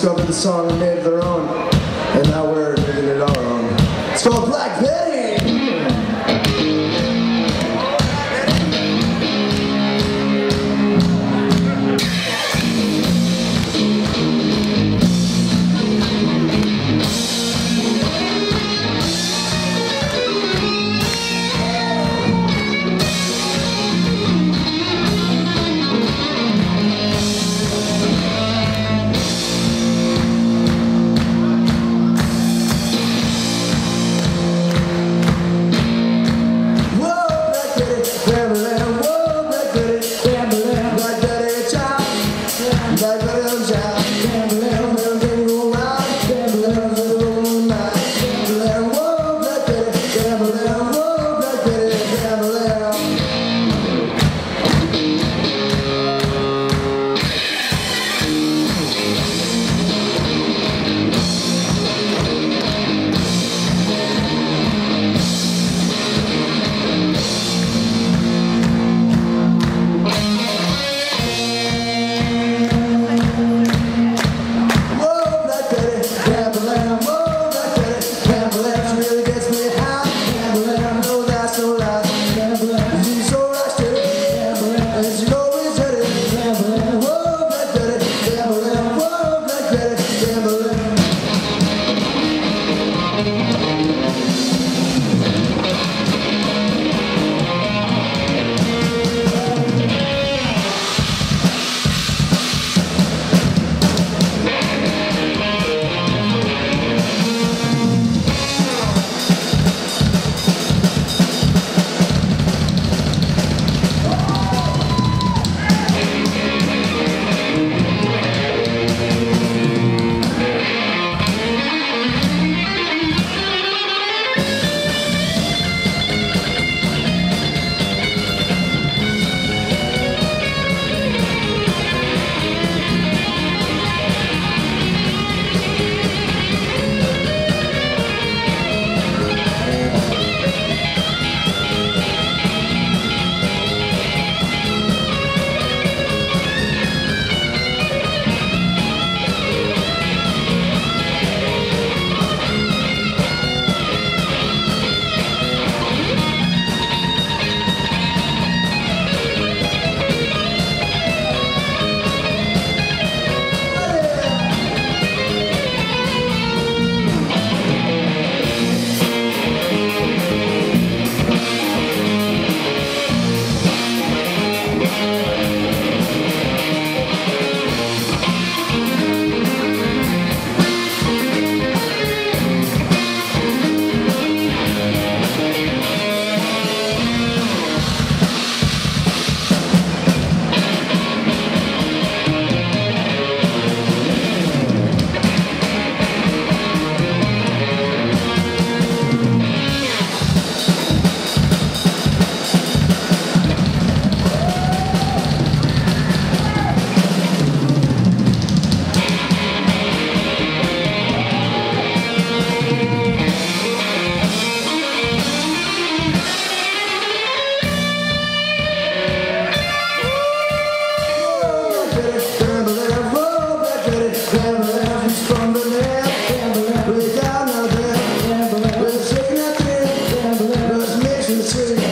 song and made it their own. And now we're making it our own. It's called Black Betty. to see.